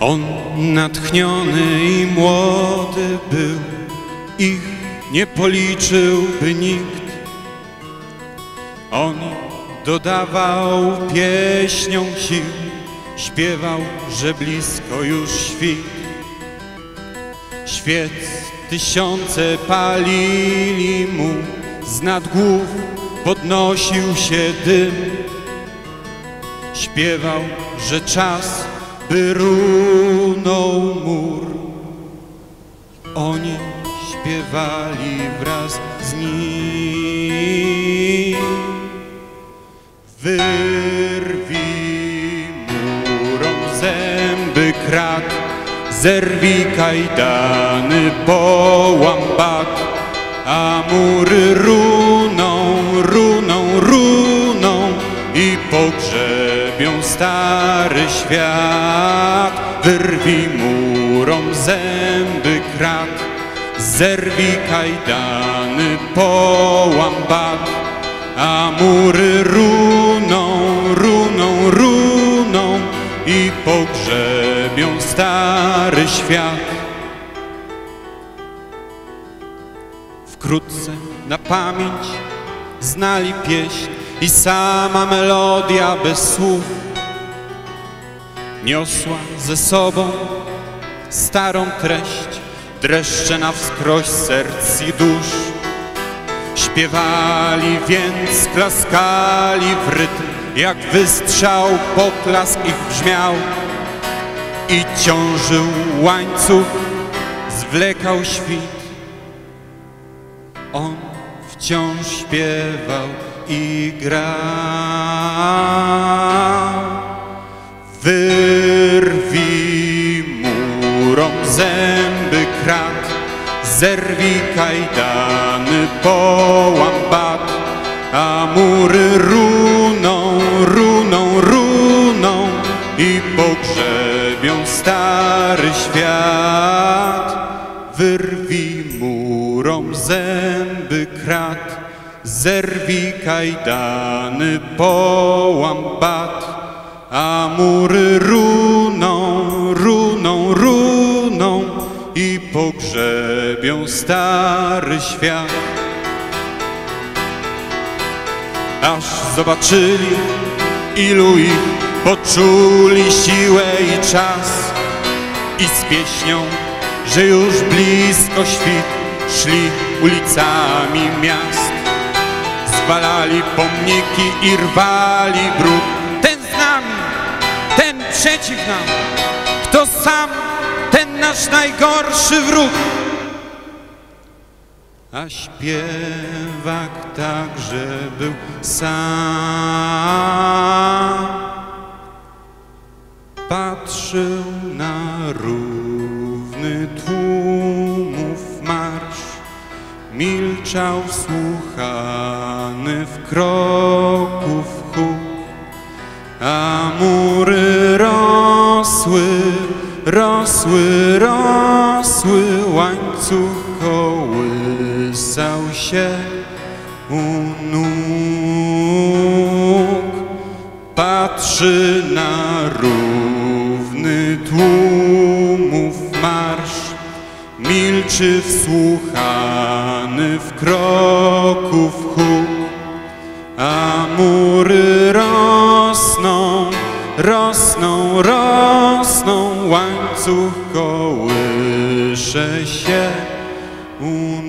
On natchniony i młody był, ich nie policzyłby nikt. On dodawał pieśniom sił, śpiewał, że blisko już świt. Świec tysiące palili mu, z nad głów podnosił się dym. Śpiewał, że czas by runął mur. Oni śpiewali wraz z nim. Wyrwij murom zęby krat, zerwij kajdany, połam bat, a mury runą, pogrzebią stary świat. Wyrwij murom zęby krat, zerwij kajdany, połam bat, a mury runą, runą, runą i pogrzebią stary świat. Wkrótce na pamięć znali pieśń i sama melodia bez słów niosła ze sobą starą treść, dreszcze na wskroś serc i dusz. Śpiewali więc, klaskali w rytm, jak wystrzał poklask ich brzmiał. I ciążył łańcuch, zwlekał świt. On wciąż śpiewał i grał. Wyrwij murom zęby krat, zerwij kajdany, połam bat, a mury runą, runą, runą i pogrzebią stary świat. Wyrwij murom zęby krat, zerwij kajdany, połam bat, a mury runą, runą, runą i pogrzebią stary świat. Aż zobaczyli, ilu ich poczuli siłę i czas i z pieśnią, że już blisko świt szli ulicami miast. Zwalali pomniki i rwali bruk. Ten z nami, ten przeciw nam, kto sam, ten nasz najgorszy wróg. A śpiewak także był sam. Patrzył milczał słuchany w kroków huk, a mury rosły, rosły, rosły, łańcuch kołysał się u nóg. Patrzy na wsłuchany w kroków huk, a mury rosną, rosną, rosną, łańcuch kołysze się u